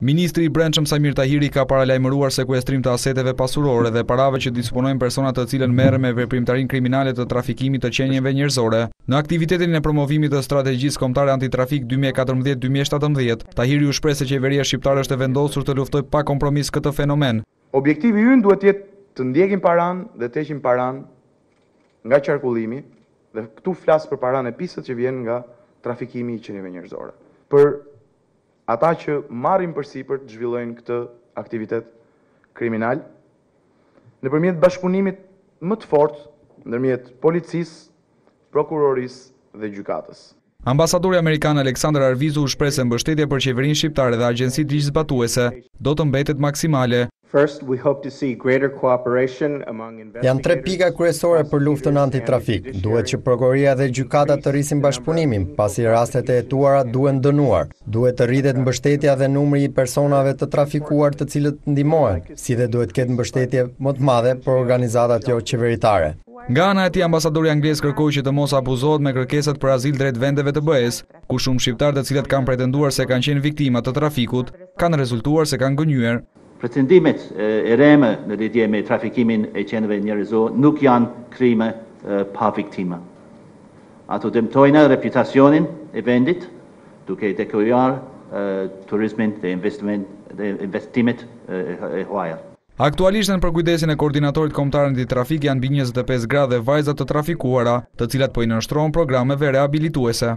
Ministri i Brendshëm Saimir Tahiri ka paralajmëruar sekuestrim të aseteve pasurore dhe parave që disponojnë persona të cilët merren me veprimtarinë kriminale të trafikimit të qenieve njerëzore. Në aktivitetin e promovimit të Strategjisë Kombëtare Antitrafik 2014-2017, Tahiri u shpreh se qeveria shqiptare është e vendosur të luftojë pa kompromis këtë fenomen. Objektivi ynë duhet të jetë të ndjekim paranë dhe të heqim paranë nga qarkullimi Dhe këtu flas për paranë e pisët që vjen nga trafikimi i qenieve njerëzore. Për ata që marrin përsipër të zhvillojnë këtë aktivitet kriminal, nëpërmjet bashkëpunimit më të fortë ndërmjet policisë, prokurorisë dhe gjykatës. Ambasadori amerikan Aleksandër Arvizu u shpreh se mbështetja për qeverinë shqiptare dhe agjencitë ligjzbatuese do të mbetet maksimale. Janë tre pika kryesore për luftën antitrafik. Duhet që prokuroria dhe gjykatat të rrisin bashkëpunimin, pasi rastet e hetuara duhen dënuar. Duhet të rritet mbështetja dhe numri i personave të trafikuar të cilët ndihmohen, si dhe duhet të ketë mbështetje më të madhe për organizatat joqeveritare. Nga ana e tij, ambasadori anglez kërkoi që të mos abuzohet me kërkesat për azil drejt vendeve të BE-së, ku shumë shqiptarë të cilët kanë pretenduar se kanë qenë viktima të trafikut, kanë rezultuar se kanë gënjyer. Pretendimet e rreme në lidhje me trafikimin e qenieve njerëzore nuk janë krime pa viktima. Ato dëmtojnë reputacionin e vendit, duke dekurajjuar turizmin dhe investimet e huaja. Aktualisht nën përkujdesjen e Koordinatorit Kombëtar Antitrafik janë mbi njëzet e pesë gra dhe vajza të trafikuara, të cilat po i nënshtrohen programeve rehabilituese.